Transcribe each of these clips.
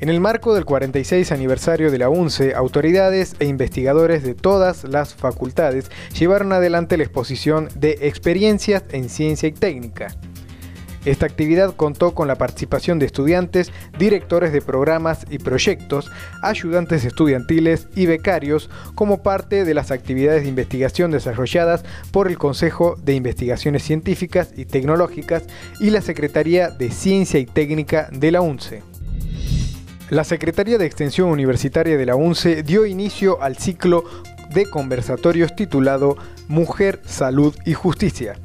En el marco del 46 aniversario de la UNCE, autoridades e investigadores de todas las facultades llevaron adelante la exposición de experiencias en ciencia y técnica. Esta actividad contó con la participación de estudiantes, directores de programas y proyectos, ayudantes estudiantiles y becarios como parte de las actividades de investigación desarrolladas por el Consejo de Investigaciones Científicas y Tecnológicas y la Secretaría de Ciencia y Técnica de la UNCE. La Secretaría de Extensión Universitaria de la UNCE dio inicio al ciclo de conversatorios titulado Mujer, Salud y Justicia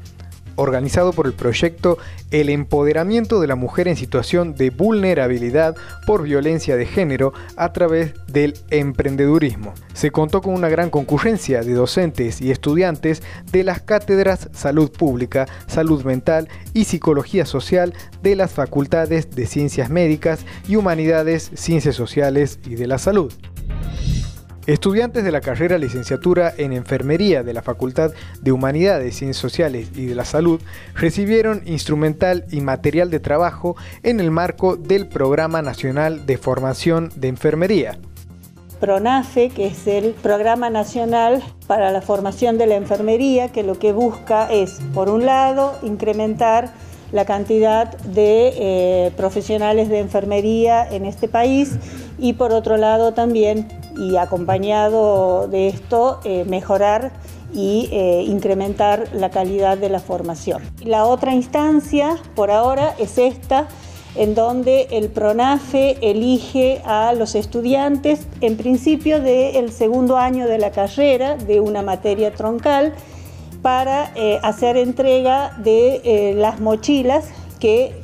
organizado por el proyecto El empoderamiento de la mujer en situación de vulnerabilidad por violencia de género a través del emprendedurismo. Se contó con una gran concurrencia de docentes y estudiantes de las cátedras Salud Pública, Salud Mental y Psicología Social de las facultades de Ciencias Médicas y Humanidades, Ciencias Sociales y de la Salud. Estudiantes de la carrera licenciatura en Enfermería de la Facultad de Humanidades, Ciencias Sociales y de la Salud recibieron instrumental y material de trabajo en el marco del Programa Nacional de Formación de Enfermería. PRONAFE, que es el Programa Nacional para la Formación de la Enfermería, que lo que busca es, por un lado, incrementar la cantidad de eh, profesionales de enfermería en este país y por otro lado también y acompañado de esto eh, mejorar y eh, incrementar la calidad de la formación. La otra instancia por ahora es esta, en donde el PRONAFE elige a los estudiantes en principio del segundo año de la carrera de una materia troncal para eh, hacer entrega de las mochilas que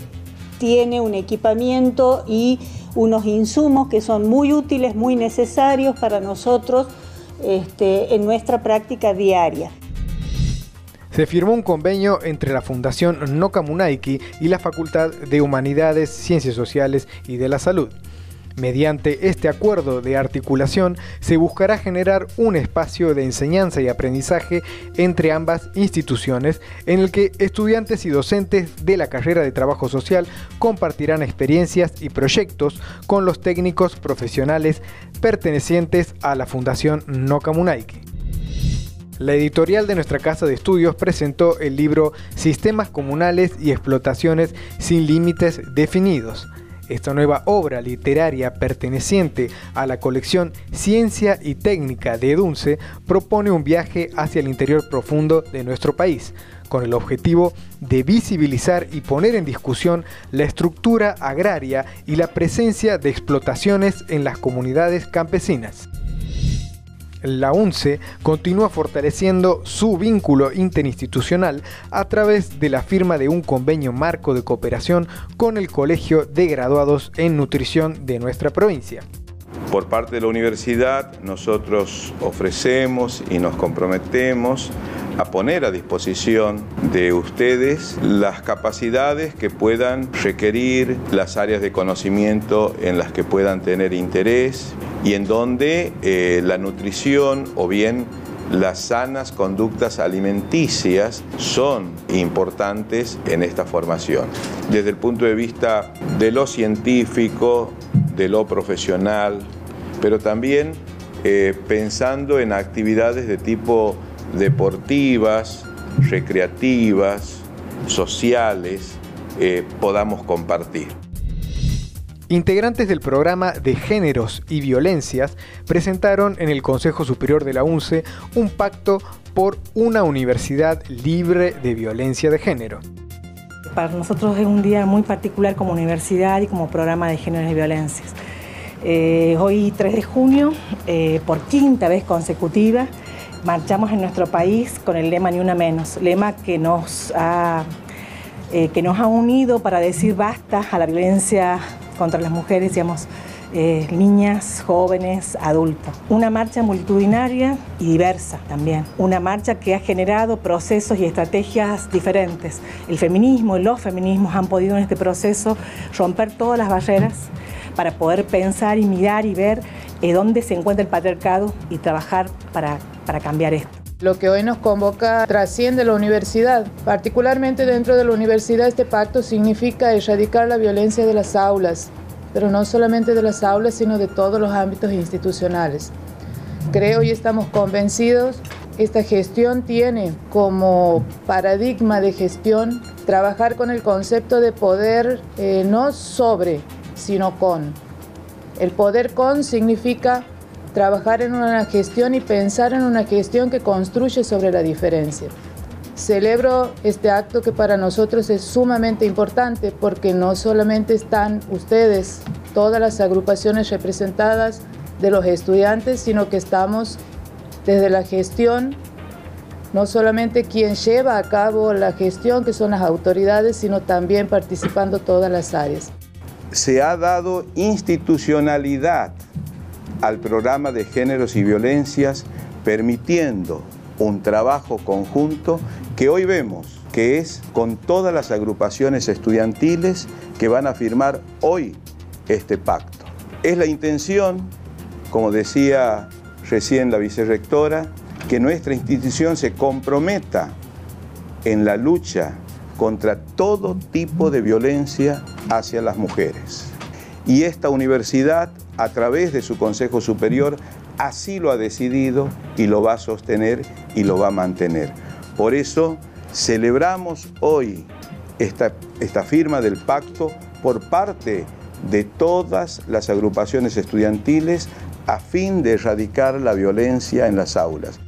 tiene un equipamiento y unos insumos que son muy útiles, muy necesarios para nosotros este, en nuestra práctica diaria. Se firmó un convenio entre la Fundación Nokamunaiki y la Facultad de Humanidades, Ciencias Sociales y de la Salud. Mediante este acuerdo de articulación se buscará generar un espacio de enseñanza y aprendizaje entre ambas instituciones en el que estudiantes y docentes de la carrera de trabajo social compartirán experiencias y proyectos con los técnicos profesionales pertenecientes a la Fundación Nokamunaiki. La editorial de nuestra casa de estudios presentó el libro Sistemas Comunales y Explotaciones sin Límites Definidos esta nueva obra literaria perteneciente a la colección Ciencia y Técnica de Edunce propone un viaje hacia el interior profundo de nuestro país, con el objetivo de visibilizar y poner en discusión la estructura agraria y la presencia de explotaciones en las comunidades campesinas la UNCE continúa fortaleciendo su vínculo interinstitucional a través de la firma de un convenio marco de cooperación con el Colegio de Graduados en Nutrición de nuestra provincia. Por parte de la universidad nosotros ofrecemos y nos comprometemos a poner a disposición de ustedes las capacidades que puedan requerir, las áreas de conocimiento en las que puedan tener interés y en donde eh, la nutrición o bien las sanas conductas alimenticias son importantes en esta formación. Desde el punto de vista de lo científico, de lo profesional, pero también eh, pensando en actividades de tipo deportivas, recreativas, sociales, eh, podamos compartir. Integrantes del programa de Géneros y Violencias presentaron en el Consejo Superior de la UNCE un pacto por una universidad libre de violencia de género. Para nosotros es un día muy particular como universidad y como programa de géneros y violencias. Eh, hoy 3 de junio, eh, por quinta vez consecutiva, marchamos en nuestro país con el lema Ni una menos, lema que nos ha, eh, que nos ha unido para decir basta a la violencia contra las mujeres, digamos, eh, niñas, jóvenes, adultos. Una marcha multitudinaria y diversa también. Una marcha que ha generado procesos y estrategias diferentes. El feminismo y los feminismos han podido en este proceso romper todas las barreras para poder pensar y mirar y ver eh, dónde se encuentra el patriarcado y trabajar para, para cambiar esto. Lo que hoy nos convoca trasciende la universidad. Particularmente dentro de la universidad este pacto significa erradicar la violencia de las aulas, pero no solamente de las aulas, sino de todos los ámbitos institucionales. Creo y estamos convencidos, esta gestión tiene como paradigma de gestión trabajar con el concepto de poder eh, no sobre, sino con. El poder con significa trabajar en una gestión y pensar en una gestión que construye sobre la diferencia. Celebro este acto que para nosotros es sumamente importante porque no solamente están ustedes, todas las agrupaciones representadas de los estudiantes, sino que estamos desde la gestión, no solamente quien lleva a cabo la gestión, que son las autoridades, sino también participando todas las áreas. Se ha dado institucionalidad al programa de géneros y violencias, permitiendo un trabajo conjunto que hoy vemos que es con todas las agrupaciones estudiantiles que van a firmar hoy este pacto. Es la intención, como decía recién la vicerrectora, que nuestra institución se comprometa en la lucha contra todo tipo de violencia hacia las mujeres. Y esta universidad, a través de su Consejo Superior, así lo ha decidido y lo va a sostener y lo va a mantener. Por eso celebramos hoy esta, esta firma del pacto por parte de todas las agrupaciones estudiantiles a fin de erradicar la violencia en las aulas.